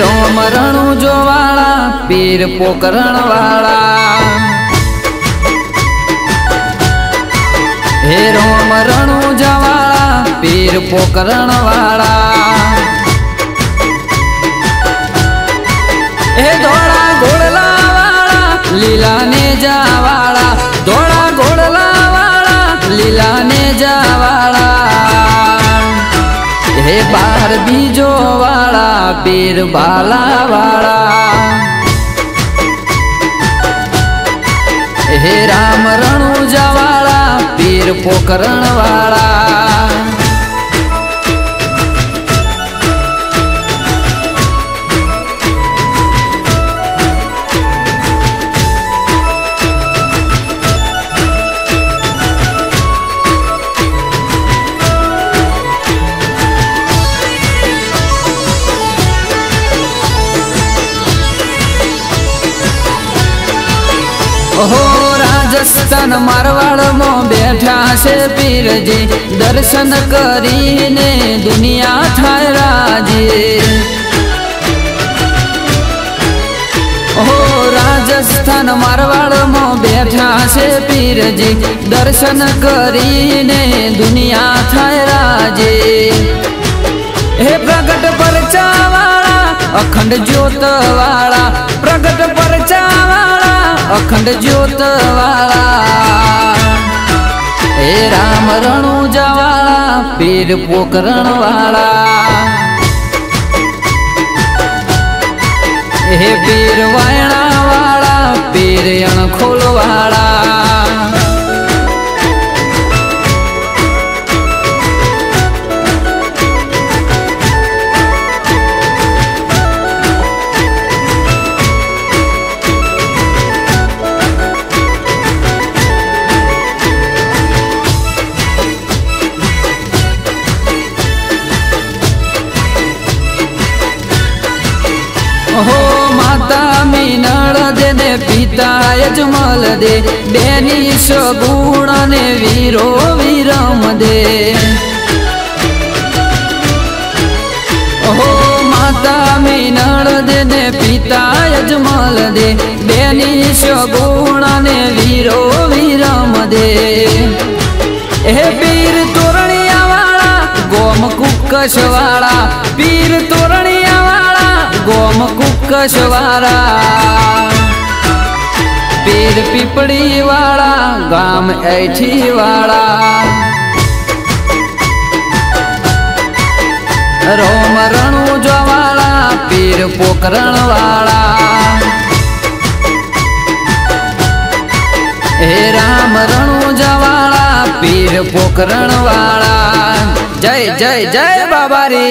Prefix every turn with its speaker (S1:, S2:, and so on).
S1: રોમ રણુ જોવાળા, પીર પોકરણ વાળા હે રોમ જવાળા, પીર પોકરણ વાળા હે ધોળા ઘોડલા વાળા લીલા ને જાવાળા. ધોળા ઘોડલા વાળા લીલા ને હે બાર બીજો વાળા પીર બાલા વાળા હે રામ રણુજા વાળા પીર પોકરણ વાળા રાજસ્થાન મારવાડમાં બેઠા છે પીરજી. દર્શન કરીને દુનિયા થાય રાજી. હો રાજસ્થાન મારવાડમાં બેઠા છે પીરજી. દર્શન કરીને દુનિયા થાય રાજી. હે પ્રગટ પરચાવાળા, અખંડ જ્યોત વાળા પ્રગટ અખંડ જ્યોત વાળા હે રામ રણુ જવાળા, પીર પોકરણ વાળા. હે પીર વાયણા વાળા, પીર અણખોલ વાળા હો માતા મીનળ દેને પિતા યજમલ દે. બેની સગુણ ને વીરો વિરમ દે. હો માતા મીનળ દેને પિતા યજમલ દે. બેની સગુણ ને વીરો વિરમ દે. હે પીર તોરણિયા વાળા, ગોમ કુકશ વાળા, પીર તોરણિયા વાળા ગોમ કુકશ વાળા પીર પીપળી વાળા ગામ એઠી વાળા રોમ રણુ જવાળા, પીર પોકરણ વાળા હે રામ રણુ જવાળા, પીર પોકરણ વાળા જય જય જય બાબા રે